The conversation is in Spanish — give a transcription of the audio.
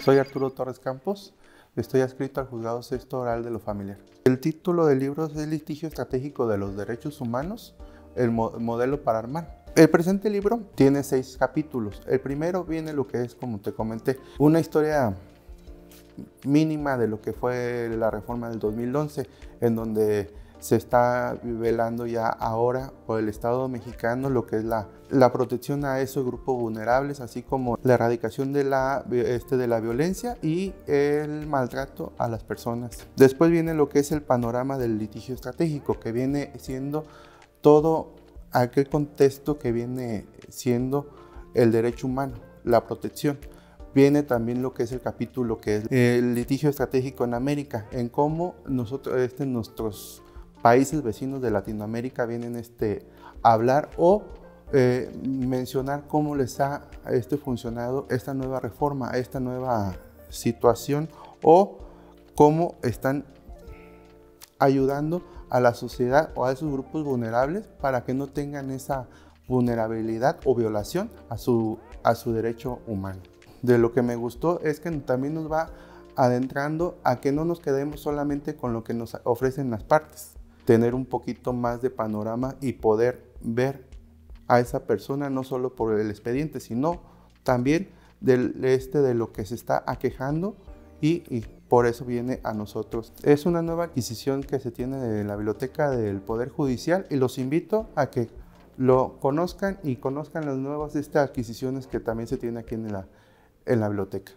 Soy Arturo Torres Campos, estoy adscrito al Juzgado Sexto Oral de lo Familiar. El título del libro es El litigio estratégico de los derechos humanos, el modelo para armar. El presente libro tiene seis capítulos. El primero viene lo que es, como te comenté, una historia mínima de lo que fue la reforma del 2011, en donde se está velando ya ahora por el Estado mexicano lo que es la, la protección a esos grupos vulnerables, así como la erradicación de la, este, de la violencia y el maltrato a las personas. Después viene lo que es el panorama del litigio estratégico, que viene siendo todo aquel contexto que viene siendo el derecho humano, la protección. Viene también lo que es el capítulo que es el litigio estratégico en América, en cómo nosotros, este, nuestros países vecinos de Latinoamérica vienen este, a hablar o eh, mencionar cómo les ha este, funcionado esta nueva reforma, esta nueva situación o cómo están ayudando a la sociedad o a esos grupos vulnerables para que no tengan esa vulnerabilidad o violación a su, a su derecho humano. De lo que me gustó es que también nos va adentrando a que no nos quedemos solamente con lo que nos ofrecen las partes, tener un poquito más de panorama y poder ver a esa persona no solo por el expediente, sino también del este de lo que se está aquejando y, por eso viene a nosotros. Es una nueva adquisición que se tiene de la biblioteca del Poder Judicial y los invito a que lo conozcan y conozcan las nuevas estas adquisiciones que también se tienen aquí en la, en la biblioteca.